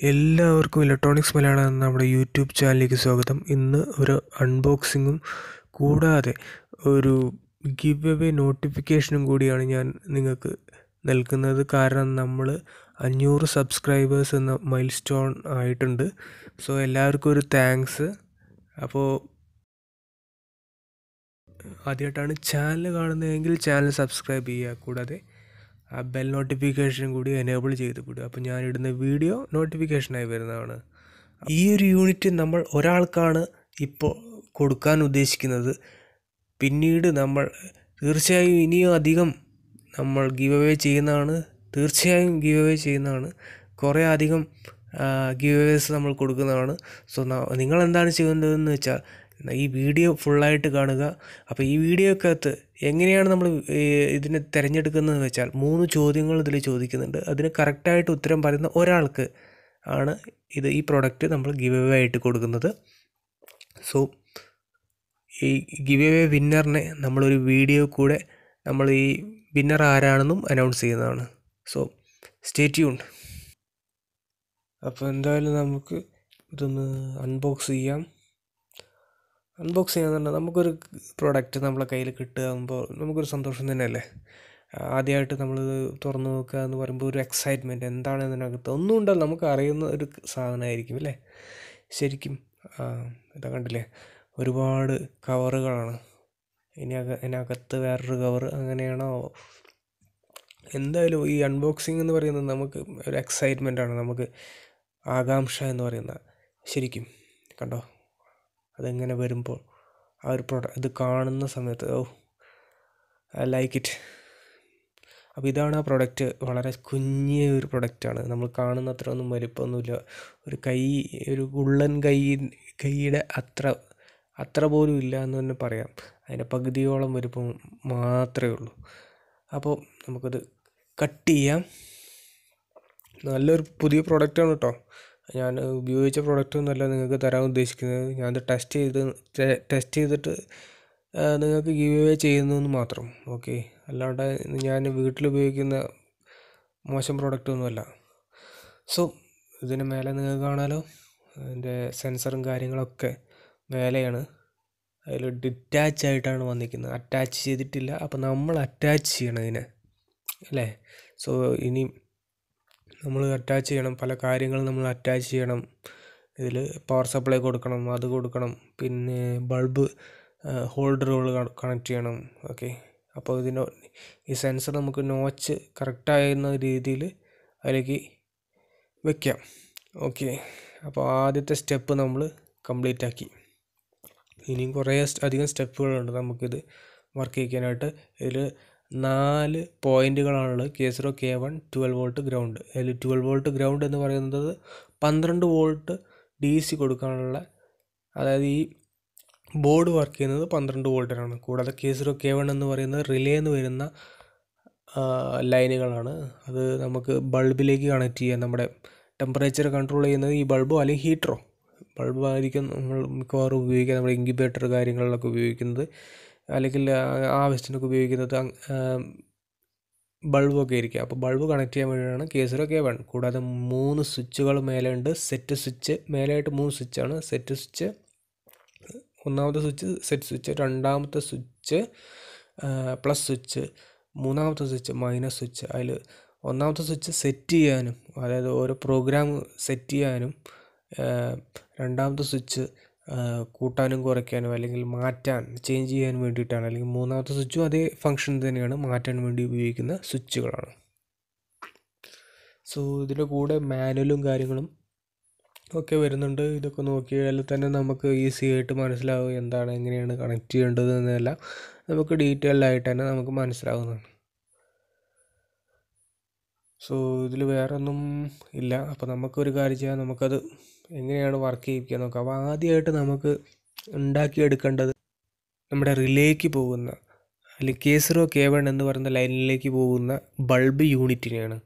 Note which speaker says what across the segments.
Speaker 1: എല്ലാവർക്കും ഇലക്ട്രോണിക്സ് മലയാളം എന്ന നമ്മുടെ യൂട്യൂബ് ചാനലിലേക്ക് സ്വാഗതം. ഇന്ന് ഒരു അൺബോക്സിങ്ങും കൂടാതെ ഒരു ഗിവ് എവേ നോട്ടിഫിക്കേഷനും കൂടിയാണ് ഞാൻ നിങ്ങൾക്ക് നൽകുന്നത്. കാരണം നമ്മൾ അഞ്ഞൂറ് സബ്സ്ക്രൈബേഴ്സ് എന്ന മൈൽ സ്റ്റോൺ ആയിട്ടുണ്ട്. സോ എല്ലാവർക്കും ഒരു താങ്ക്സ് അപ്പോൾ ആദ്യമായിട്ടാണ് ചാനൽ കാണുന്നതെങ്കിൽ ചാനൽ സബ്സ്ക്രൈബ് ചെയ്യുക. കൂടാതെ ആ ബെൽ നോട്ടിഫിക്കേഷൻ കൂടി എനേബിൾ ചെയ്ത് വിടുക. അപ്പോൾ ഞാനിടുന്ന വീഡിയോ നോട്ടിഫിക്കേഷനായി വരുന്നതാണ്. ഈ ഒരു യൂണിറ്റ് നമ്മൾ ഒരാൾക്കാണ് ഇപ്പോൾ കൊടുക്കാൻ ഉദ്ദേശിക്കുന്നത്. പിന്നീട് നമ്മൾ തീർച്ചയായും ഇനിയും അധികം നമ്മൾ ഗീവ് അവേ ചെയ്യുന്നതാണ്. തീർച്ചയായും ഗീവ് അവേ ചെയ്യുന്നതാണ്. കുറേ അധികം ഗീവ് അവേസ് നമ്മൾ കൊടുക്കുന്നതാണ്. സോ നിങ്ങൾ എന്താണ് ചെയ്യേണ്ടതെന്ന് വെച്ചാൽ ഈ വീഡിയോ ഫുള്ളായിട്ട് കാണുക. അപ്പോൾ ഈ വീഡിയോക്കകത്ത് എങ്ങനെയാണ് നമ്മൾ ഇതിനെ തിരഞ്ഞെടുക്കുന്നതെന്ന് വെച്ചാൽ മൂന്ന് ചോദ്യങ്ങൾ ഇതിൽ ചോദിക്കുന്നുണ്ട്. അതിന് കറക്റ്റായിട്ട് ഉത്തരം പറയുന്ന ഒരാൾക്ക് ആണ് ഇത് ഈ പ്രോഡക്റ്റ് നമ്മൾ ഗിവ് അവേ ആയിട്ട് കൊടുക്കുന്നത്. സോ ഈ ഗിവ് അവേ വിന്നറിനെ നമ്മളൊരു വീഡിയോ കൂടെ നമ്മൾ ഈ വിന്നർ ആരാണെന്നും അനൗൺസ് ചെയ്യുന്നതാണ്. സോ സ്റ്റേ ട്യൂൺഡ് അപ്പോൾ എന്തായാലും നമുക്ക് ഇതൊന്ന് അൺബോക്സ് ചെയ്യാം. അൺബോക്സ് ചെയ്യാന്ന് പറഞ്ഞാൽ നമുക്കൊരു പ്രോഡക്റ്റ് നമ്മളെ കയ്യിൽ കിട്ടുമ്പോൾ നമുക്കൊരു സന്തോഷം തന്നെയല്ലേ? ആദ്യമായിട്ട് നമ്മൾ തുറന്നു നോക്കുക എന്ന് പറയുമ്പോൾ ഒരു എക്സൈറ്റ്മെന്റ് എന്താണ് ഇതിനകത്ത് ഒന്നും ഉണ്ടല്ലോ നമുക്ക് അറിയുന്ന ഒരു സാധനമായിരിക്കും അല്ലേ? ശരിക്കും ഇതാ കണ്ടില്ലേ? ഒരുപാട് കവറുകളാണ് ഇനി അതിനകത്ത് വേറൊരു കവർ അങ്ങനെയാണോ? എന്തായാലും ഈ അൺബോക്സിങ് എന്ന് പറയുന്നത് നമുക്ക് ഒരു എക്സൈറ്റ്മെന്റ് ആണ്. നമുക്ക് ആകാംക്ഷ എന്ന് പറയുന്ന ശരിക്കും. കണ്ടോ? അതെങ്ങനെ വരുമ്പോൾ ആ ഒരു പ്രൊഡക്റ്റ് ഇത് കാണുന്ന സമയത്ത് ഓ ഐ ലൈക്ക് ഇറ്റ്. അപ്പോൾ ഇതാണ് ആ പ്രൊഡക്റ്റ്. വളരെ കുഞ്ഞിയ ഒരു പ്രൊഡക്റ്റാണ്. നമ്മൾ കാണുന്ന അത്ര ഒന്നും വലിപ്പമൊന്നുമില്ല. ഒരു കൈ ഒരു ഉള്ളൻ കൈ കൈയുടെ അത്ര അത്ര പോലും ഇല്ല എന്ന് തന്നെ പറയാം. അതിന്റെ പകുതിയോളം വലിപ്പം മാത്രമേ ഉള്ളൂ. അപ്പോൾ നമുക്കത് കട്ട് ചെയ്യാം. നല്ലൊരു പുതിയ പ്രൊഡക്റ്റാണ് കേട്ടോ. ഞാൻ ഉപയോഗിച്ച പ്രോഡക്റ്റ് ഒന്നുമല്ല നിങ്ങൾക്ക് തരാൻ ഉദ്ദേശിക്കുന്നത്. ഞാൻ ഇത് ടെസ്റ്റ് ചെയ്ത് ടെസ്റ്റ് ചെയ്തിട്ട് നിങ്ങൾക്ക് ഗീവ് അവേ ചെയ്യുന്നു എന്ന് മാത്രം. ഓക്കെ അല്ലാണ്ട് ഞാൻ വീട്ടിൽ ഉപയോഗിക്കുന്ന മോശം പ്രോഡക്റ്റ് ഒന്നുമല്ല. സോ ഇതിന് മേലെ നിങ്ങൾക്ക് കാണാലോ. അതിന്റെ സെൻസറും കാര്യങ്ങളൊക്കെ മേലെയാണ്. അതിൽ ഡിറ്റാച്ച് ആയിട്ടാണ് വന്നിരിക്കുന്നത്. അറ്റാച്ച് ചെയ്തിട്ടില്ല. അപ്പോൾ നമ്മൾ അറ്റാച്ച് ചെയ്യണം ഇതിനെ. അല്ലേ? സോ ഇനി നമ്മൾ അറ്റാച്ച് ചെയ്യണം. പല കാര്യങ്ങളും നമ്മൾ അറ്റാച്ച് ചെയ്യണം. ഇതിൽ പവർ സപ്ലൈ കൊടുക്കണം അത് കൊടുക്കണം. പിന്നെ ബൾബ് ഹോൾഡറുകൾ കണക്ട് ചെയ്യണം. ഓക്കെ അപ്പോൾ ഇതിന് ഈ സെൻസർ നമുക്ക് നോച്ച് കറക്റ്റായിരുന്ന രീതിയിൽ അതിലേക്ക് വെക്കാം. ഓക്കെ അപ്പോൾ ആദ്യത്തെ സ്റ്റെപ്പ് നമ്മൾ കംപ്ലീറ്റ് ആക്കി. ഇനിയും കുറേ അധികം സ്റ്റെപ്പുകളുണ്ട് നമുക്കിത് വർക്ക് ചെയ്യിക്കാനായിട്ട്. ഇതിൽ നാല് പോയിന്റുകളാണുള്ളത് K zero K one twelve volt ground. അതിൽ ട്വൽവ് വോൾട്ട് ഗ്രൗണ്ട് എന്ന് പറയുന്നത് പന്ത്രണ്ട് വോൾട്ട് ഡി സി കൊടുക്കാനുള്ള അതായത് ഈ ബോർഡ് വർക്ക് ചെയ്യുന്നത് പന്ത്രണ്ട് വോൾട്ടിനാണ്. കൂടാതെ കെ സീറോ കെ വൺ എന്ന് പറയുന്നത് റിലേ എന്ന് വരുന്ന ലൈനുകളാണ്. അത് നമുക്ക് ബൾബിലേക്ക് കണക്ട് ചെയ്യാം. നമ്മുടെ ടെമ്പറേച്ചർ കൺട്രോൾ ചെയ്യുന്നത് ഈ ബൾബോ അല്ലെങ്കിൽ ഹീറ്ററോ? ബൾബായിരിക്കും നമ്മൾ മിക്കവാറും ഉപയോഗിക്കുക. നമ്മുടെ ഇൻക്യുബേറ്റർ കാര്യങ്ങളിലൊക്കെ ഉപയോഗിക്കുന്നത്. അല്ലെങ്കിൽ ആവശ്യത്തിനൊക്കെ ഉപയോഗിക്കുന്നത് ബൾബൊക്കെ ഇരിക്കുക അപ്പോൾ ബൾബ് കണക്ട് ചെയ്യാൻ വേണ്ടിയാണ് കെ സീറോ കെ വൺ കൂടാതെ മൂന്ന് സ്വിച്ചുകൾ മേലെ ഉണ്ട്. സെറ്റ് സ്വിച്ച് മേലെയായിട്ട് മൂന്ന് സ്വിച്ചാണ്. സെറ്റ് സ്വിച്ച് ഒന്നാമത്തെ സ്വിച്ച് സെറ്റ് സ്വിച്ച് രണ്ടാമത്തെ സ്വിച്ച് പ്ലസ് സ്വിച്ച് മൂന്നാമത്തെ സ്വിച്ച് മൈനസ് സ്വിച്ച്. അതിൽ ഒന്നാമത്തെ സ്വിച്ച് സെറ്റ് ചെയ്യാനും അതായത് ഓരോ പ്രോഗ്രാം സെറ്റ് ചെയ്യാനും രണ്ടാമത്തെ സ്വിച്ച് കൂട്ടാനും കുറയ്ക്കാനും അല്ലെങ്കിൽ മാറ്റാൻ ചേഞ്ച് ചെയ്യാൻ വേണ്ടിയിട്ടാണ്. അല്ലെങ്കിൽ മൂന്നാമത്തെ സ്വിച്ചും അതേ ഫങ്ഷൻ തന്നെയാണ് മാറ്റാൻ വേണ്ടി ഉപയോഗിക്കുന്ന സ്വിച്ചുകളാണ് സോ ഇതിന്റെ കൂടെ മാനുവലും കാര്യങ്ങളും ഒക്കെ വരുന്നുണ്ട്. ഇതൊക്കെ നോക്കിയാൽ തന്നെ നമുക്ക് ഈസി ആയിട്ട് മനസ്സിലാവും എന്താണ് എങ്ങനെയാണ് കണക്ട് ചെയ്യേണ്ടത് എന്നെല്ലാം നമുക്ക് ഡീറ്റെയിൽഡായിട്ട് തന്നെ നമുക്ക് മനസ്സിലാവുന്നതാണ്. സോ ഇതിൽ വേറെ ഒന്നും ഇല്ല. അപ്പോൾ നമുക്കൊരു കാര്യം ചെയ്യാം. നമുക്കത് എങ്ങനെയാണ് വർക്ക് ചെയ്യിക്കുക നോക്കാം. അപ്പോൾ ആദ്യമായിട്ട് നമുക്ക് ഉണ്ടാക്കിയെടുക്കേണ്ടത് നമ്മുടെ റിലേക്ക് പോകുന്ന അല്ലെങ്കിൽ കെ സീറോ കെ വൺ എന്ന് പറയുന്ന ലൈനിലേക്ക് പോകുന്ന ബൾബ് യൂണിറ്റിനെയാണ്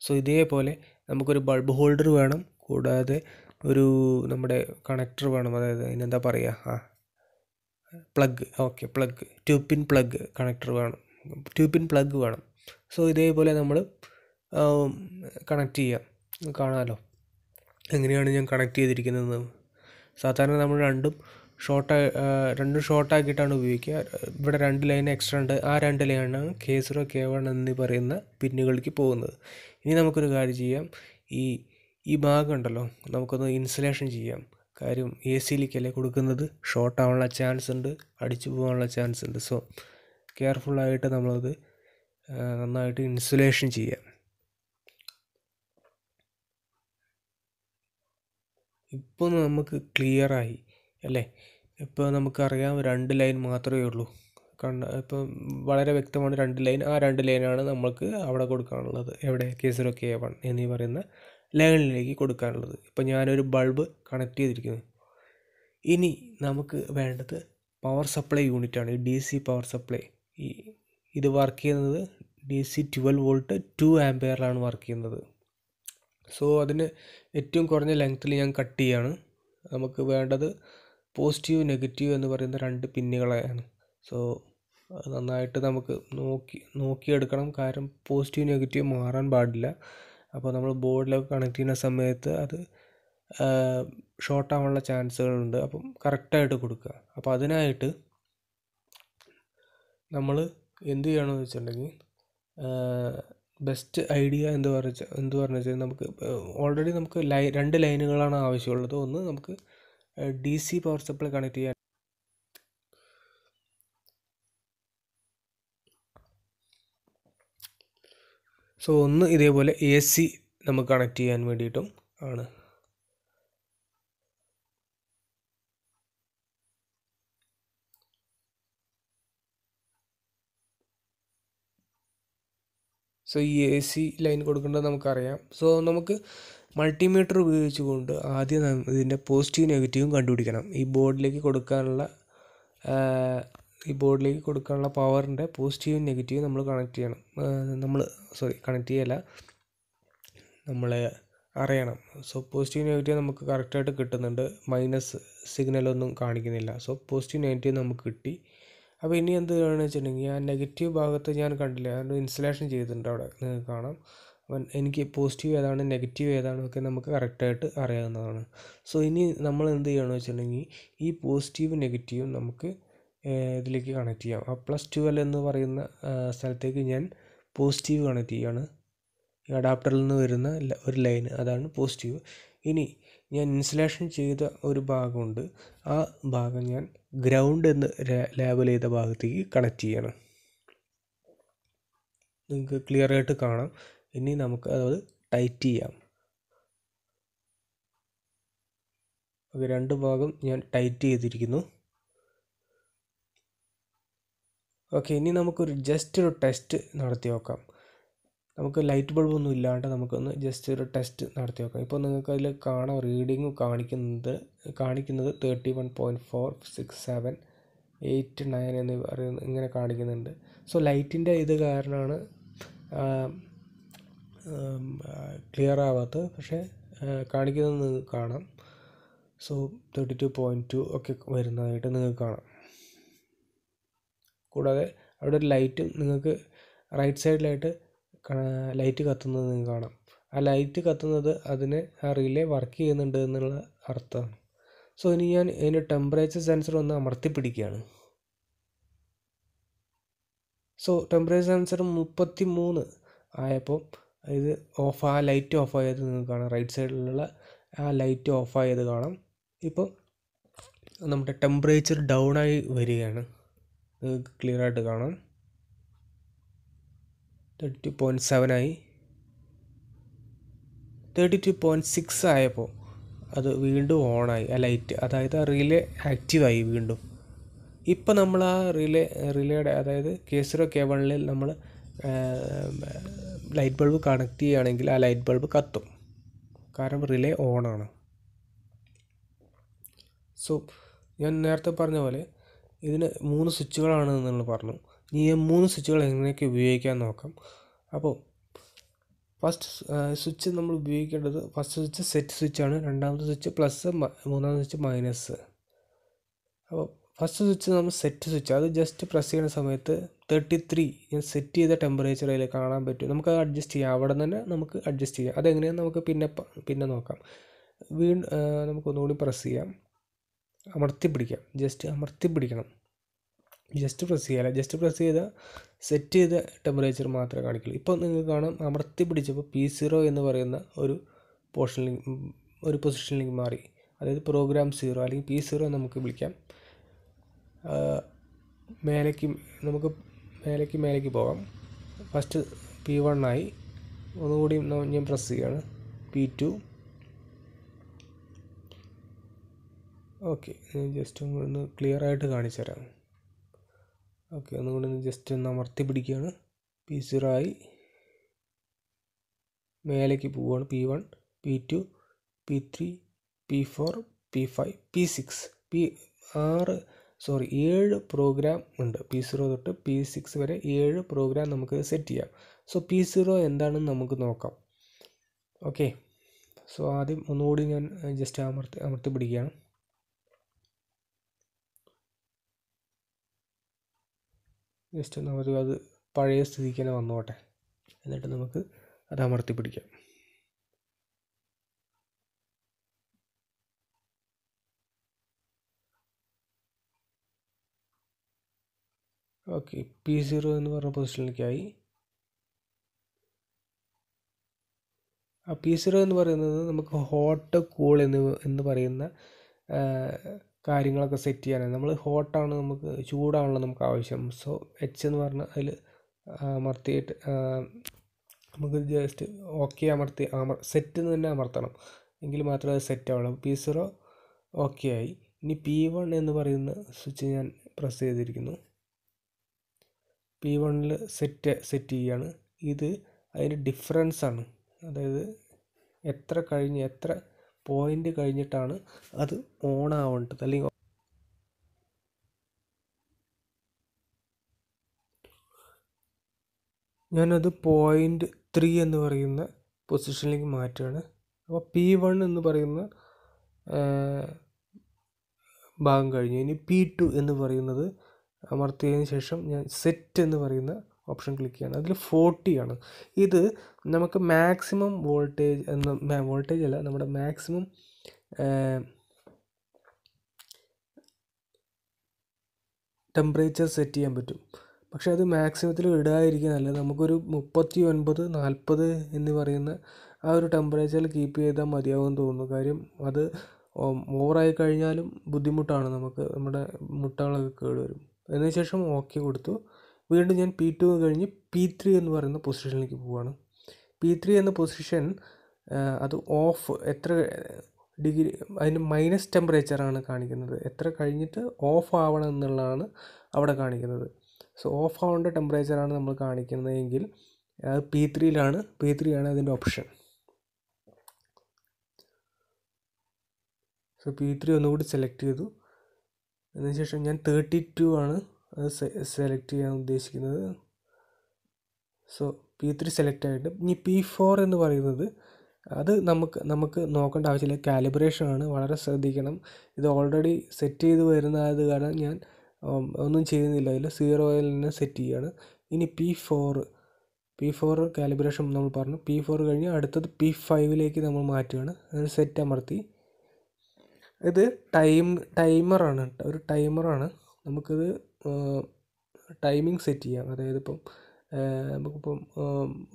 Speaker 1: സോ ഇതേപോലെ നമുക്കൊരു ബൾബ് ഹോൾഡർ വേണം. കൂടാതെ ഒരു നമ്മുടെ കണക്ടർ വേണം. അതായത് അതിനെന്താ പറയുക ആ പ്ലഗ് ഓക്കെ പ്ലഗ് ട്യൂബിൻ പിൻ പ്ലഗ് കണക്ടർ വേണം. ട്യൂബിൻ പിൻ പ്ലഗ് വേണം. സോ ഇതേപോലെ നമ്മൾ കണക്ട് ചെയ്യാം കാണാമല്ലോ. എങ്ങനെയാണ് ഞാൻ കണക്ട് ചെയ്തിരിക്കുന്നത്? സാധാരണ നമ്മൾ രണ്ടും ഷോർട്ട് രണ്ടും ഷോർട്ടാക്കിയിട്ടാണ് ഉപയോഗിക്കുക. ഇവിടെ രണ്ട് ലൈൻ എക്സ്ട്രാ ഉണ്ട്. ആ രണ്ട് ലൈനാണ് കെ സീറോ കെ വൺ എന്നീ പറയുന്ന പിന്നുകളിലേക്ക് പോകുന്നത്. ഇനി നമുക്കൊരു കാര്യം ചെയ്യാം. ഈ ഈ ഭാഗം ഉണ്ടല്ലോ നമുക്കൊന്ന് ഇൻസുലേഷൻ ചെയ്യാം. കാര്യം എ സിയിലേക്കല്ലേ കൊടുക്കുന്നത്? ഷോർട്ട് ആവാനുള്ള ചാൻസ് ഉണ്ട് അടിച്ചു പോകാനുള്ള ചാൻസ് ഉണ്ട്. സോ കെയർഫുള്ളായിട്ട് നമ്മളത് നന്നായിട്ട് ഇൻസുലേഷൻ ചെയ്യാം. ഇപ്പോൾ നമുക്ക് ക്ലിയറായി അല്ലേ? ഇപ്പോൾ നമുക്കറിയാം രണ്ട് ലൈൻ മാത്രമേ ഉള്ളൂ. കണ്ട ഇപ്പം വളരെ വ്യക്തമാണ് രണ്ട് ലൈൻ ആ രണ്ട് ലൈനാണ് നമ്മൾക്ക് അവിടെ കൊടുക്കാനുള്ളത്. എവിടെ? കെ സീറോ കെ വൺ എന്നീ പറയുന്ന ലൈനിലേക്ക് കൊടുക്കാനുള്ളത്. ഇപ്പം ഞാനൊരു ബൾബ് കണക്ട് ചെയ്തിരിക്കുന്നു. ഇനി നമുക്ക് വേണ്ടത് പവർ സപ്ലൈ യൂണിറ്റാണ് ഈ ഡി സി പവർ സപ്ലൈ ഈ ഇത് വർക്ക് ചെയ്യുന്നത് D C twelve volt two ആംപെയറിലാണ് work ചെയ്യുന്നത്. സോ അതിന് ഏറ്റവും കുറഞ്ഞ ലെങ്ത്തിൽ ഞാൻ കട്ട് ചെയ്യാണ്. നമുക്ക് വേണ്ടത് പോസിറ്റീവ് നെഗറ്റീവ് എന്ന് പറയുന്ന രണ്ട് പിന്നുകളെയാണ് സോ നന്നായിട്ട് നമുക്ക് നോക്കി നോക്കിയെടുക്കണം. കാരണം പോസിറ്റീവ് നെഗറ്റീവ് മാറാൻ പാടില്ല. അപ്പോൾ നമ്മൾ ബോർഡിലൊക്കെ കണക്ട് ചെയ്യുന്ന സമയത്ത് അത് ഷോർട്ട് ആവാനുള്ള ചാൻസുകളുണ്ട് അപ്പം കറക്റ്റായിട്ട് കൊടുക്കുക. അപ്പോൾ അതിനായിട്ട് നമ്മൾ എന്ത് ചെയ്യണമെന്ന് വെച്ചിട്ടുണ്ടെങ്കിൽ ബെസ്റ്റ് ഐഡിയ എന്ന് പറഞ്ഞ എന്ത് പറഞ്ഞു വെച്ചാൽ നമുക്ക് ഓൾറെഡി നമുക്ക് ലൈ രണ്ട് ലൈനുകളാണ് ആവശ്യമുള്ളത്. ഒന്ന് നമുക്ക് D C power supply connect ചെയ്യാൻ സോ ഒന്ന് ഇതേപോലെ എ സി നമുക്ക് കണക്ട് ചെയ്യാൻ വേണ്ടിയിട്ടും ആണ്. സോ ഈ എ സി ലൈൻ കൊടുക്കേണ്ടത് നമുക്കറിയാം. സോ നമുക്ക് മൾട്ടിമീറ്റർ ഉപയോഗിച്ചുകൊണ്ട് ആദ്യം ഇതിന്റെ പോസിറ്റീവ് നെഗറ്റീവും കണ്ടുപിടിക്കണം. ഈ ബോർഡിലേക്ക് കൊടുക്കാനുള്ള ഈ ബോർഡിലേക്ക് കൊടുക്കാനുള്ള പവറിന്റെ പോസിറ്റീവും നെഗറ്റീവും നമ്മൾ കണക്ട് ചെയ്യണം. നമ്മൾ സോറി കണക്ട് ചെയ്യല്ല. നമ്മൾ അറിയണം. സോ പോസിറ്റീവ് നെഗറ്റീവ് നമുക്ക് കറക്റ്റായിട്ട് കിട്ടുന്നുണ്ട്. മൈനസ് സിഗ്നലൊന്നും കാണിക്കുന്നില്ല. സോ പോസിറ്റീവ് നെഗറ്റീവ് നമുക്ക് കിട്ടി. അപ്പോൾ ഇനി എന്ത് വേണമെന്ന് വെച്ചിട്ടുണ്ടെങ്കിൽ ആ നെഗറ്റീവ് ഭാഗത്ത് ഞാൻ കണ്ടില്ല അതിന്റെ ഇൻസ്റ്റലേഷൻ ചെയ്തിട്ടുണ്ട് അവിടെ. നിങ്ങൾക്ക് കാണാം. അപ്പം എനിക്ക് പോസിറ്റീവ് ഏതാണ് നെഗറ്റീവ് ഏതാണ് ഒക്കെ നമുക്ക് കറക്റ്റായിട്ട് അറിയാവുന്നതാണ്. സോ ഇനി നമ്മൾ എന്ത് ചെയ്യണമെന്ന് വെച്ചിട്ടുണ്ടെങ്കിൽ ഈ പോസിറ്റീവ് നെഗറ്റീവ് നമുക്ക് ഇതിലേക്ക് കണക്ട് ചെയ്യാം. ആ പ്ലസ് ട്വൽവ് എന്ന് പറയുന്ന സ്ഥലത്തേക്ക് ഞാൻ പോസിറ്റീവ് കണക്ട് ചെയ്യുകയാണ് ഈ അഡാപ്റ്ററിൽ നിന്ന് വരുന്ന ഒരു ലൈൻ അതാണ് പോസിറ്റീവ് ഇനി ഞാൻ ഇൻസുലേഷൻ ചെയ്ത ഒരു ഭാഗമുണ്ട്. ആ ഭാഗം ഞാൻ ഗ്രൗണ്ട് എന്ന് ലേബൽ ചെയ്ത ഭാഗത്തേക്ക് കണക്ട് ചെയ്യണം. നിങ്ങൾക്ക് ക്ലിയർ ആയിട്ട് കാണാം. ഇനി നമുക്ക് അത് ടൈറ്റ് ചെയ്യാം. ഓക്കെ രണ്ട് ഭാഗം ഞാൻ ടൈറ്റ് ചെയ്തിരിക്കുന്നു. ഓക്കെ ഇനി നമുക്കൊരു ജസ്റ്റ് ഒരു ടെസ്റ്റ് നടത്തി നോക്കാം. നമുക്ക് ലൈറ്റ് ബൾബ് ഒന്നും ഇല്ലാണ്ട് നമുക്കൊന്ന് ജസ്റ്റ് ഒരു ടെസ്റ്റ് നടത്തി നോക്കാം. ഇപ്പോൾ നിങ്ങൾക്ക് അതിൽ കാണാം റീഡിങ് കാണിക്കുന്നത് കാണിക്കുന്നത് thirty one point four six seven eight nine എന്ന് പറയുന്ന ഇങ്ങനെ കാണിക്കുന്നുണ്ട്. സോ ലൈറ്റിന്റെ ഇത് കാരണമാണ് ക്ലിയർ ആവാത്തത്. പക്ഷേ കാണിക്കുന്നത് നിങ്ങൾക്ക് കാണാം. So thirty two point two ഒക്കെ വരുന്നതായിട്ട് നിങ്ങൾക്ക് കാണാം. കൂടാതെ അവിടെ ഒരു ലൈറ്റും നിങ്ങൾക്ക് റൈറ്റ് സൈഡിലായിട്ട് ലൈറ്റ് കത്തുന്നത് നിങ്ങൾക്ക് കാണാം. ആ ലൈറ്റ് കത്തുന്നത് അതിന് ആ റിലേ വർക്ക് ചെയ്യുന്നുണ്ട് എന്നുള്ള അർത്ഥമാണ് സോ ഇനി ഞാൻ ഇതിന്റെ ടെമ്പറേച്ചർ സെൻസർ ഒന്ന് അമർത്തി പിടിക്കുകയാണ്. സോ ടെമ്പറേച്ചർ സെൻസർ മുപ്പത്തി മൂന്ന് ആയപ്പോൾ ഇത് ഓഫ് ആ ലൈറ്റ് ഓഫ് ആയത് നിങ്ങൾക്ക് കാണാം. റൈറ്റ് സൈഡിലുള്ള ആ ലൈറ്റ് ഓഫ് ആയത് കാണാം. ഇപ്പോൾ നമ്മുടെ ടെമ്പറേച്ചർ ഡൗൺ ആയി വരികയാണ്. നിങ്ങൾക്ക് ക്ലിയർ ആയിട്ട് കാണാം. Thirty two point thirty two point six ആയപ്പോൾ അത് വീണ്ടും ഓണായി. ആ ലൈറ്റ് അതായത് ആ റിലേ ആക്റ്റീവായി വീണ്ടും. ഇപ്പം നമ്മൾ ആ റിലേ റിലേയുടെ അതായത് കെ സീറോ കെ വണ്ണിൽ നമ്മൾ ലൈറ്റ് ബൾബ് കണക്ട് ചെയ്യുകയാണെങ്കിൽ ആ ലൈറ്റ് ബൾബ് കത്തും. കാരണം റിലേ ഓണാണ്. സോ ഞാൻ നേരത്തെ പറഞ്ഞ പോലെ ഇതിന് മൂന്ന് സ്വിച്ചുകളാണ് നിങ്ങൾ പറഞ്ഞു. ഈ മൂന്ന് സ്വിച്ചുകൾ എങ്ങനെയൊക്കെ ഉപയോഗിക്കാൻ നോക്കാം. അപ്പോൾ ഫസ്റ്റ് സ്വിച്ച് നമ്മൾ ഉപയോഗിക്കേണ്ടത് ഫസ്റ്റ് സ്വിച്ച് സെറ്റ് സ്വിച്ചാണ്. രണ്ടാമത്തെ സ്വിച്ച് പ്ലസ് മൂന്നാമത്തെ സ്വിച്ച് മൈനസ്. അപ്പോൾ ഫസ്റ്റ് സ്വിച്ച് നമ്മൾ സെറ്റ് സ്വിച്ച് അത് ജസ്റ്റ് പ്രസ് ചെയ്യുന്ന സമയത്ത് തേർട്ടി ത്രീ ഞാൻ സെറ്റ് ചെയ്ത ടെമ്പറേച്ചർ അതിൽ കാണാൻ പറ്റും. നമുക്ക് അത് അഡ്ജസ്റ്റ് ചെയ്യാം. അവിടെ തന്നെ നമുക്ക് അഡ്ജസ്റ്റ് ചെയ്യാം. അതെങ്ങനെയാണെന്ന് നമുക്ക് പിന്നെ പിന്നെ നോക്കാം. വീണ്ടും നമുക്കൊന്നുകൂടി പ്രസ് ചെയ്യാം. അമർത്തി പിടിക്കാം. ജസ്റ്റ് അമർത്തി പിടിക്കണം. ജസ്റ്റ് പ്രസ് ചെയ്യാല്ല. ജസ്റ്റ് പ്രസ് ചെയ്താൽ സെറ്റ് ചെയ്ത ടെമ്പറേച്ചർ മാത്രമേ കാണിക്കുള്ളൂ. ഇപ്പോൾ നിങ്ങൾക്ക് കാണാം അമർത്തി പിടിച്ചപ്പോൾ പി സീറോ എന്ന് പറയുന്ന ഒരു പോർഷനിലേക്ക് ഒരു പൊസിഷനിലേക്ക് മാറി. അതായത് പ്രോഗ്രാം സീറോ അല്ലെങ്കിൽ പി സീറോ നമുക്ക് വിളിക്കാം. മേലേക്ക് നമുക്ക് മേലേക്ക് മേലേക്ക് പോകാം. ഫസ്റ്റ് പി വൺ ആയി. ഒന്നുകൂടി ഞാൻ പ്രസ് ചെയ്യാണ്. പി ടു ഓക്കെ ജസ്റ്റ് ഒന്ന് ക്ലിയർ ആയിട്ട് കാണിച്ചു തരാം ഓക്കെ ഒന്നുകൂടി ഒന്ന് ജസ്റ്റ് ഒന്ന് അമർത്തി പിടിക്കുകയാണ്. പി സീറോ ആയി മേലേക്ക് പോവുകയാണ്. P one P two P three P four P five P six P ആറ് സോറി ഏഴ് പ്രോഗ്രാം ഉണ്ട്. പി സീറോ തൊട്ട് പി സിക്സ് വരെ ഏഴ് പ്രോഗ്രാം നമുക്ക് സെറ്റ് ചെയ്യാം. സോ പി സീറോ എന്താണെന്ന് നമുക്ക് നോക്കാം. ഓക്കെ സോ ആദ്യം ഒന്നുകൂടി ഞാൻ ജസ്റ്റ് അമർത്തി അമർത്തി പിടിക്കുകയാണ്. ജസ്റ്റ് നമുക്ക് അത് പഴയ സ്ഥിതിക്ക് തന്നെ വന്നോട്ടെ. എന്നിട്ട് നമുക്ക് അത് അമർത്തി പിടിക്കാം. ഓക്കെ പി സീറോ എന്ന് പറഞ്ഞ പൊസിഷനിലേക്കായി. ആ പി സീറോ എന്ന് പറയുന്നത് നമുക്ക് ഹോട്ട് കൂൾ എന്ന് എന്ന് പറയുന്ന കാര്യങ്ങളൊക്കെ സെറ്റ് ചെയ്യാനാണ്. നമ്മൾ ഹോട്ടാണ് നമുക്ക് ചൂടാണല്ലോ നമുക്ക് ആവശ്യം. സോ എച്ച് എന്ന് പറഞ്ഞാൽ അതിൽ അമർത്തിയിട്ട് നമുക്ക് ജസ്റ്റ് ഓക്കെ അമർത്തി അമർ സെറ്റ് എന്ന് തന്നെ അമർത്തണം. എങ്കിൽ മാത്രമേ അത് സെറ്റ് ആവുള്ളൂ. പി സീറോ ഓക്കെ ആയി. ഇനി പി വൺ എന്ന് പറയുന്ന സ്വിച്ച് ഞാൻ പ്രസ് ചെയ്തിരിക്കുന്നു. പി വണ്ണിൽ സെറ്റ് സെറ്റ് ചെയ്യുകയാണ് ഇത് അതിന്റെ ഡിഫറൻസാണ് അതായത് എത്ര കഴിഞ്ഞ് എത്ര പോയിന്റ് കഴിഞ്ഞിട്ടാണ് അത് ഓൺ ആവേണ്ടത് അല്ലെങ്കിൽ ഞാനത് പോയിന്റ് ത്രീ എന്ന് പറയുന്ന പൊസിഷനിലേക്ക് മാറ്റുകയാണ്. അപ്പോൾ പി വൺ എന്ന് പറയുന്ന ഭാഗം കഴിഞ്ഞു. ഇനി പി ടു എന്ന് പറയുന്നത് അമർത്തിയതിന് ശേഷം ഞാൻ സെറ്റ് എന്ന് പറയുന്ന ഓപ്ഷൻ ക്ലിക്ക് ചെയ്യണം. അതിൽ ഫോർട്ടി ആണ്. ഇത് നമുക്ക് മാക്സിമം വോൾട്ടേജ് എന്ന വോൾട്ടേജ് അല്ല നമ്മുടെ മാക്സിമം ടെമ്പറേച്ചർ സെറ്റ് ചെയ്യാൻ പറ്റും. പക്ഷേ അത് മാക്സിമത്തിൽ ഇടാതിരിക്കുക നല്ലത് നമുക്കൊരു മുപ്പത്തി ഒൻപത് നാൽപ്പത് എന്ന് പറയുന്ന ആ ഒരു ടെമ്പറേച്ചറിൽ കീപ്പ് ചെയ്താൽ മതിയാകുമെന്ന് തോന്നുന്നു. കാര്യം അത് ഓവറായി കഴിഞ്ഞാലും ബുദ്ധിമുട്ടാണ് നമുക്ക് നമ്മുടെ മുട്ടകളൊക്കെ കേടുവരും അതിന് ശേഷം ഓക്കെ കൊടുത്തു. വീണ്ടും ഞാൻ പി ടു കഴിഞ്ഞ് പി ത്രീ എന്ന് പറയുന്ന പൊസിഷനിലേക്ക് പോവുകയാണ് പി ത്രീ എന്ന പൊസിഷൻ അത് ഓഫ് എത്ര ഡിഗ്രി അതിന് മൈനസ് ടെമ്പറേച്ചറാണ് കാണിക്കുന്നത്. എത്ര കഴിഞ്ഞിട്ട് ഓഫ് ആവണം എന്നുള്ളതാണ് അവിടെ കാണിക്കുന്നത്. സോ ഓഫ് ആവേണ്ട ടെമ്പറേച്ചറാണ് നമ്മൾ കാണിക്കുന്നതെങ്കിൽ അത് പി ത്രീയിലാണ് പി ത്രീ ആണ് അതിന്റെ ഓപ്ഷൻ സോ പി ത്രീ ഒന്നുകൂടി സെലക്ട് ചെയ്തു. അതിനുശേഷം ഞാൻ തേർട്ടി ടു ആണ് സെലക്ട് ചെയ്യാൻ ഉദ്ദേശിക്കുന്നത്. സോ പി ത്രീ സെലക്ട് ആയിട്ട് ഇനി പി ഫോർ എന്ന് പറയുന്നത് അത് നമുക്ക് നമുക്ക് നോക്കേണ്ട ആവശ്യമില്ല. കാലിബ്രേഷൻ ആണ്. വളരെ ശ്രദ്ധിക്കണം. ഇത് ഓൾറെഡി സെറ്റ് ചെയ്ത് വരുന്നത് കാരണം ഞാൻ ഒന്നും ചെയ്യുന്നില്ല. അതിൽ സീറോയിൽ തന്നെ സെറ്റ് ചെയ്യാണ്. ഇനി P four P four calibration നമ്മൾ പറഞ്ഞു. പി ഫോർ കഴിഞ്ഞ് അടുത്തത് പി ഫൈവിലേക്ക് നമ്മൾ മാറ്റുകയാണ്. അതിന് സെറ്റ് അമർത്തി. ഇത് ടൈം ടൈമറാണ് ഒരു ടൈമറാണ് നമുക്കിത് ടൈമിംഗ് സെറ്റ് ചെയ്യാം. അതായത് ഇപ്പം നമുക്കിപ്പം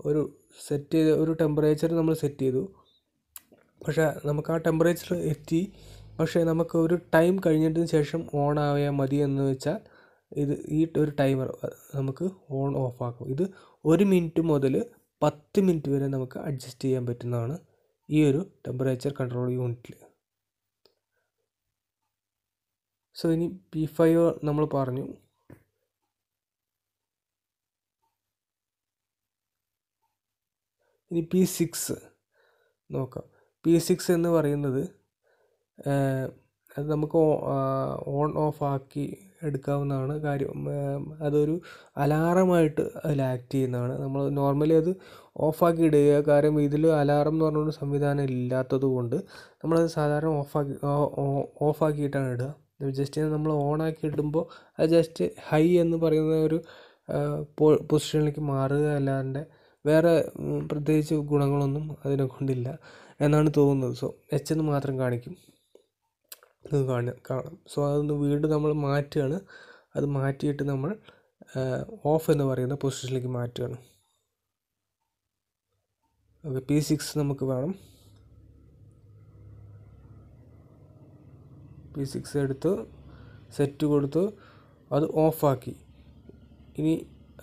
Speaker 1: ഒരു സെറ്റ് ചെയ്ത് ഒരു ടെമ്പറേച്ചർ നമ്മൾ സെറ്റ് ചെയ്തു. പക്ഷേ നമുക്ക് ആ ടെമ്പറേച്ചർ എത്തി. പക്ഷേ നമുക്ക് ഒരു ടൈം കഴിഞ്ഞതിന് ശേഷം ഓൺ ആയാൽ മതി എന്ന് വെച്ചാൽ ഇത് ഈ ഒരു ടൈമർ നമുക്ക് ഓൺ ഓഫ് ആക്കും. ഇത് ഒരു മിനിറ്റ് മുതൽ പത്ത് മിനിറ്റ് വരെ നമുക്ക് അഡ്ജസ്റ്റ് ചെയ്യാൻ പറ്റുന്നതാണ് ഈ ഒരു ടെമ്പറേച്ചർ കൺട്രോൾ യൂണിറ്റിൽ സോ ഇനി പി ഫൈവ് നമ്മൾ പറഞ്ഞു. ഇനി പി സിക്സ് നോക്കാം. പി സിക്സ് എന്ന് പറയുന്നത് അത് നമുക്ക് ഓൺ ഓഫ് ആക്കി എടുക്കാവുന്നതാണ് കാര്യം. അതൊരു അലാറമായിട്ട് അതിൽ ആക്ട് ചെയ്യുന്നതാണ്. നമ്മൾ നോർമലി അത് ഓഫാക്കി ഇടുക. കാര്യം ഇതിൽ അലാറം എന്ന് പറഞ്ഞൊരു സംവിധാനം ഇല്ലാത്തത് കൊണ്ട് നമ്മളത് സാധാരണ ഓഫാക്കി ഓഫാക്കിയിട്ടാണ് ഇടുക. ജസ്റ്റ് നമ്മൾ ഓണാക്കി ഇടുമ്പോൾ അത് ജസ്റ്റ് ഹൈ എന്ന് പറയുന്ന ഒരു പൊസിഷനിലേക്ക് മാറുക അല്ലാണ്ട് വേറെ പ്രത്യേകിച്ച് ഗുണങ്ങളൊന്നും അതിനെ കൊണ്ടില്ല എന്നാണ് തോന്നുന്നത്. സോ എച്ച് എന്ന് മാത്രം കാണിക്കും. ഇത് കാണാം കാണാം. സോ അതൊന്ന് വീണ്ടും നമ്മൾ മാറ്റുകയാണ്. അത് മാറ്റിയിട്ട് നമ്മൾ ഓഫ് എന്ന് പറയുന്ന പൊസിഷനിലേക്ക് മാറ്റുകയാണ്. ഓക്കെ പി സിക്സ് നമുക്ക് വേണം പി സിക്സ് എടുത്ത് സെറ്റ് കൊടുത്ത് അത് ഓഫാക്കി ഇനി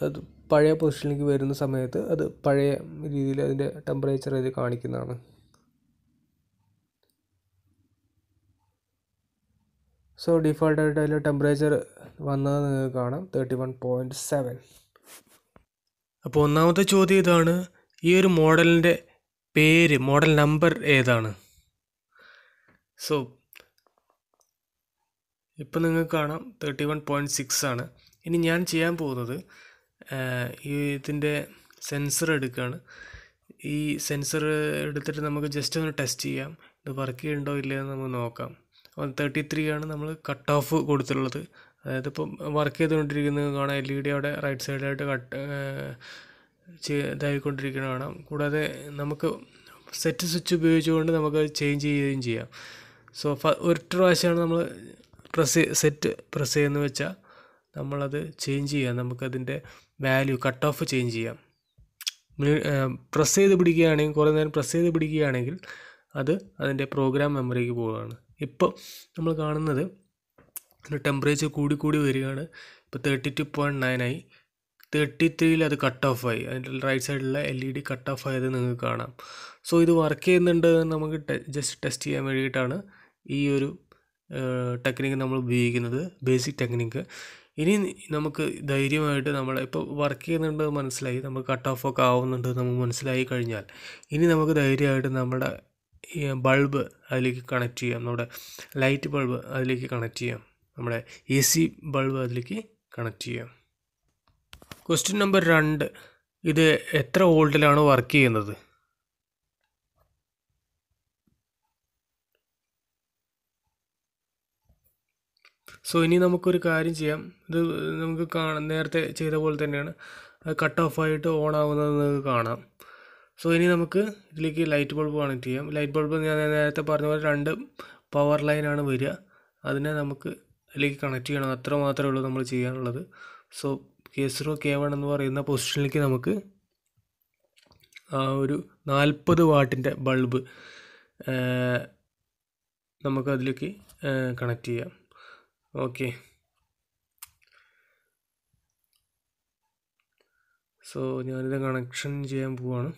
Speaker 1: അത് പഴയ പൊസിഷനിലേക്ക് വരുന്ന സമയത്ത് അത് പഴയ രീതിയിൽ അതിന്റെ ടെമ്പറേച്ചർ ഇത് കാണിക്കുന്നതാണ്. സോ ഡിഫോൾട്ടായിട്ട് അതിൽ ടെമ്പറേച്ചർ വന്നത് നിങ്ങൾക്ക് കാണാം. തേർട്ടി വൺ പോയിന്റ് സെവൻ അപ്പോൾ ഒന്നാമത്തെ ചോദ്യം ഇതാണ്. ഈ ഒരു മോഡലിന്റെ പേര് മോഡൽ നമ്പർ ഏതാണ്? സോ ഇപ്പം നിങ്ങൾക്ക് കാണാം തേർട്ടി വൺ പോയിന്റ് സിക്സ് ആണ്. ഇനി ഞാൻ ചെയ്യാൻ പോകുന്നത് ഈ ഇതിന്റെ സെൻസർ എടുക്കുകയാണ്. ഈ സെൻസർ എടുത്തിട്ട് നമുക്ക് ജസ്റ്റ് ഒന്ന് ടെസ്റ്റ് ചെയ്യാം. ഇത് വർക്ക് ചെയ്യുന്നുണ്ടോ ഇല്ലയെന്ന് നമുക്ക് നോക്കാം. അപ്പോൾ തേർട്ടി ത്രീ ആണ് നമ്മൾ കട്ട് ഓഫ് കൊടുത്തിട്ടുള്ളത്. അതായത് ഇപ്പം വർക്ക് ചെയ്തുകൊണ്ടിരിക്കുന്നത് കാണാം എൽ ഇ ഡി അവിടെ റൈറ്റ് സൈഡിലായിട്ട് കട്ട് ഇതായിക്കൊണ്ടിരിക്കുന്നത് കാണാം. കൂടാതെ നമുക്ക് സെറ്റ് സ്വിച്ച് ഉപയോഗിച്ചുകൊണ്ട് നമുക്ക് ചേഞ്ച് ചെയ്യുകയും ചെയ്യാം. സോ ഒരു പ്രാവശ്യമാണ് നമ്മൾ പ്രസ് സെറ്റ് പ്രസ് ചെയ്യുന്ന വെച്ചാൽ നമ്മളത് ചേഞ്ച് ചെയ്യാം. നമുക്കതിന്റെ വാല്യൂ കട്ട് ഓഫ് ചേഞ്ച് ചെയ്യാം. പ്രസ് ചെയ്ത് പിടിക്കുകയാണെങ്കിൽ കുറേ നേരം പ്രസ് ചെയ്ത് പിടിക്കുകയാണെങ്കിൽ അത് അതിന്റെ പ്രോഗ്രാം മെമ്മറിക്ക് പോവുകയാണ്. ഇപ്പോൾ നമ്മൾ കാണുന്നത് ടെമ്പറേച്ചർ കൂടി കൂടി വരികയാണ്. ഇപ്പോൾ തേർട്ടി ടു പോയിന്റ് നയൻ ആയി. തേർട്ടി ത്രീയിൽ അത് കട്ട് ഓഫ് ആയി. അതിന്റെ റൈറ്റ് സൈഡിലുള്ള L E D cut off ആയത് നിങ്ങൾക്ക് കാണാം. സോ ഇത് വർക്ക് ചെയ്യുന്നുണ്ട് നമുക്ക് ജസ്റ്റ് ടെസ്റ്റ് ചെയ്യാൻ വേണ്ടിയിട്ടാണ് ഈ ഒരു ടെക്നിക്ക് നമ്മൾ ഉപയോഗിക്കുന്നത് ബേസിക് ടെക്നിക്ക്. ഇനി നമുക്ക് ധൈര്യമായിട്ട് നമ്മൾ ഇപ്പോൾ വർക്ക് ചെയ്യുന്നുണ്ട് മനസ്സിലായി നമ്മൾ കട്ട് ഓഫ് ഒക്കെ ആവുന്നുണ്ട് നമുക്ക് മനസ്സിലായി കഴിഞ്ഞാൽ ഇനി നമുക്ക് ധൈര്യമായിട്ട് നമ്മുടെ ബൾബ് അതിലേക്ക് കണക്ട് ചെയ്യാം. നമ്മുടെ ലൈറ്റ് ബൾബ് അതിലേക്ക് കണക്ട് ചെയ്യാം. നമ്മുടെ എ സി ബൾബ് അതിലേക്ക് കണക്ട് ചെയ്യാം. ക്വസ്റ്റ്യൻ നമ്പർ രണ്ട്. ഇത് എത്ര വോൾട്ടിലാണ് വർക്ക് ചെയ്യുന്നത്? സോ ഇനി നമുക്കൊരു കാര്യം ചെയ്യാം. ഇത് നമുക്ക് കാണാം. നേരത്തെ ചെയ്ത പോലെ തന്നെയാണ്. അത് കട്ട് ഓഫ് ആയിട്ട് ഓൺ ആവുന്നത് നിങ്ങൾക്ക് കാണാം. സോ ഇനി നമുക്ക് ഇതിലേക്ക് ലൈറ്റ് ബൾബ് കണക്ട് ചെയ്യാം. ലൈറ്റ് ബൾബ് ഞാൻ നേരത്തെ പറഞ്ഞ പോലെ രണ്ട് പവർ ലൈനാണ് വരിക. അതിനെ നമുക്ക് അതിലേക്ക് കണക്ട് ചെയ്യണം. അത്ര മാത്രമേ ഉള്ളൂ നമ്മൾ ചെയ്യാനുള്ളത്. സോ കെ കെ വൺ എന്ന് പറയുന്ന പൊസിഷനിലേക്ക് നമുക്ക് ഒരു നാൽപ്പത് വാട്ടിന്റെ ബൾബ് നമുക്കതിലേക്ക് കണക്ട് ചെയ്യാം. ഓക്കെ സോ ഞാനിത് കണക്ഷൻ ചെയ്യാൻ പോവാണ്.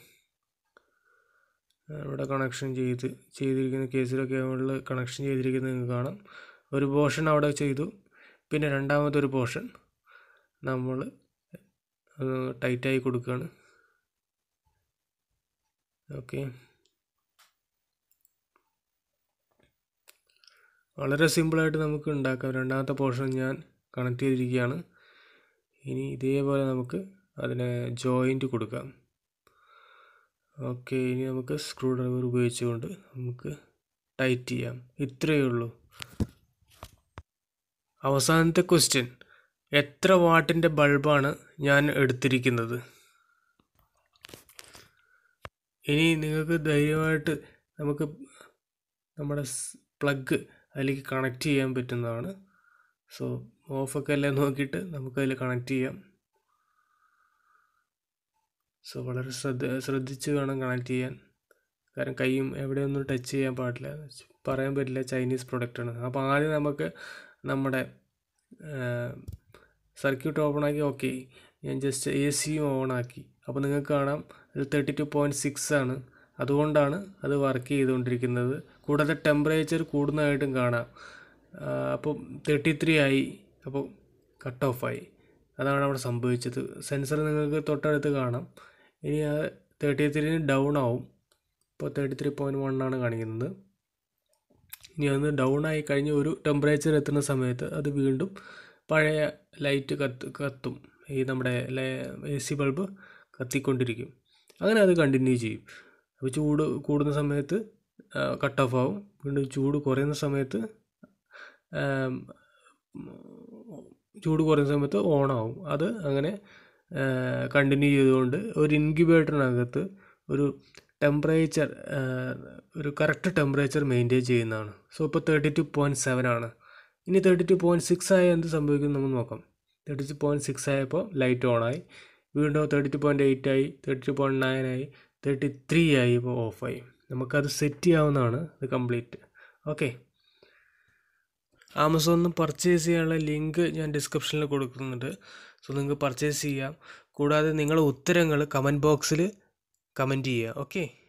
Speaker 1: ഇവിടെ കണക്ഷൻ ചെയ്ത് ചെയ്തിരിക്കുന്ന കേസിലൊക്കെ നമ്മളിൽ കണക്ഷൻ ചെയ്തിരിക്കുന്നത് നിങ്ങൾക്ക് കാണാം. ഒരു പോർഷൻ അവിടെ ചെയ്തു. പിന്നെ രണ്ടാമത്തെ ഒരു പോർഷൻ നമ്മൾ ടൈറ്റായി കൊടുക്കുകയാണ് ഓക്കെ വളരെ സിമ്പിളായിട്ട് നമുക്ക് ഉണ്ടാക്കാം. രണ്ടാമത്തെ പോർഷൻ ഞാൻ കണക്ട് ചെയ്തിരിക്കുകയാണ്. ഇനി ഇതേപോലെ നമുക്ക് അതിനെ ജോയിന്റ് കൊടുക്കാം. ഓക്കെ ഇനി നമുക്ക് സ്ക്രൂ ഡ്രൈവർ ഉപയോഗിച്ചുകൊണ്ട് നമുക്ക് ടൈറ്റ് ചെയ്യാം. ഇത്രയേ ഉള്ളൂ. അവസാനത്തെ ക്വസ്റ്റ്യൻ എത്ര വാട്ടിന്റെ ബൾബാണ് ഞാൻ എടുത്തിരിക്കുന്നത്? ഇനി നിങ്ങൾക്ക് ധൈര്യമായിട്ട് നമുക്ക് നമ്മുടെ പ്ലഗ് അതിലേക്ക് കണക്ട് ചെയ്യാൻ പറ്റുന്നതാണ്. സോ ഓഫൊക്കെ എല്ലാം നോക്കിയിട്ട് നമുക്കതിൽ കണക്ട് ചെയ്യാം. സോ വളരെ ശ്രദ്ധ ശ്രദ്ധിച്ച് വേണം കണക്ട് ചെയ്യാൻ. കാരണം കൈയും എവിടെയൊന്നും ടച്ച് ചെയ്യാൻ പാടില്ല. പറയാൻ പറ്റില്ല ചൈനീസ് പ്രൊഡക്റ്റാണ് അപ്പോൾ ആദ്യം നമുക്ക് നമ്മുടെ സർക്യൂട്ട് ഓപ്പൺ ആക്കി ഓക്കെ ഞാൻ ജസ്റ്റ് എ സിയും ഓൺ ആക്കി. അപ്പോൾ നിങ്ങൾക്ക് കാണാം അത് തേർട്ടി ടു പോയിന്റ് സിക്സ് ആണ്. അതുകൊണ്ടാണ് അത് വർക്ക് ചെയ്തുകൊണ്ടിരിക്കുന്നത്. കൂടാതെ ടെമ്പറേച്ചർ കൂടുന്നതായിട്ടും കാണാം. അപ്പോൾ തേർട്ടി ത്രീ ആയി. അപ്പോൾ കട്ട് ഓഫായി അതാണ് അവിടെ സംഭവിച്ചത്. സെൻസർ നിങ്ങൾക്ക് തൊട്ടടുത്ത് കാണാം. ഇനി അത് തേർട്ടി ത്രീന് ഡൗൺ ആവും. ഇപ്പോൾ തേർട്ടി ത്രീ പോയിന്റ് വൺ ആണ് കാണിക്കുന്നത്. ഇനി അത് ഡൗൺ ആയി കഴിഞ്ഞ് ഒരു ടെമ്പറേച്ചർ എത്തുന്ന സമയത്ത് അത് വീണ്ടും പഴയ ലൈറ്റ് കത്ത് കത്തും. ഈ നമ്മുടെ എ സി ബൾബ് കത്തിക്കൊണ്ടിരിക്കും. അങ്ങനെ അത് കണ്ടിന്യൂ ചെയ്യും. അപ്പോൾ ചൂട് കൂടുന്ന സമയത്ത് കട്ട് ഓഫ് ആവും. വീണ്ടും ചൂട് കുറയുന്ന സമയത്ത് ചൂട് കുറയുന്ന സമയത്ത് ഓൺ ആവും. അത് അങ്ങനെ കണ്ടിന്യൂ ചെയ്തുകൊണ്ട് ഒരു ഇൻക്യുബേറ്ററിനകത്ത് ഒരു ടെമ്പറേച്ചർ ഒരു കറക്റ്റ് ടെമ്പറേച്ചർ മെയിന്റെയിൻ ചെയ്യുന്നതാണ്. സോ ഇപ്പോൾ തേർട്ടി ടു പോയിന്റ് സെവൻ ആണ്. ഇനി തേർട്ടി ടു പോയിന്റ് സിക്സ് ആയ എന്ത് സംഭവിക്കും നമുക്ക് നോക്കാം. തേർട്ടി ടു പോയിന്റ് സിക്സ് ആയപ്പോൾ ലൈറ്റ് ഓൺ ആയി. വീണ്ടും തേർട്ടി ടു പോയിന്റ് എയ്റ്റ് ആയി തേർട്ടി ടു പോയിന്റ് നയൻ ആയി. തേർട്ടി ത്രീ ആയി ഇപ്പോൾ ഓഫായി. നമുക്കത് സെറ്റ് ചെയ്യാവുന്നതാണ് ഇത് കംപ്ലീറ്റ് ഓക്കെ ആമസോണിൽ നിന്ന് പർച്ചേസ് ചെയ്യാനുള്ള ലിങ്ക് ഞാൻ ഡിസ്ക്രിപ്ഷനിൽ കൊടുക്കുന്നുണ്ട്. സോ നിങ്ങൾക്ക് പർച്ചേസ് ചെയ്യാം. കൂടാതെ നിങ്ങളുടെ ഉത്തരങ്ങൾ കമന്റ് ബോക്സിൽ കമന്റ് ചെയ്യുക. ഓക്കെ